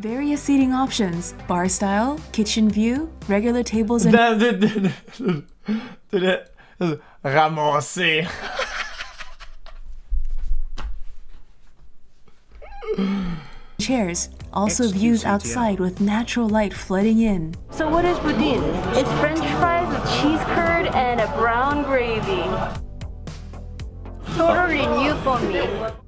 Various seating options bar style, kitchen view, regular tables and chairs. Also, views outside with natural light flooding in. So what is poutine? It's french fries with cheese curd and a brown gravy. Totally new for me.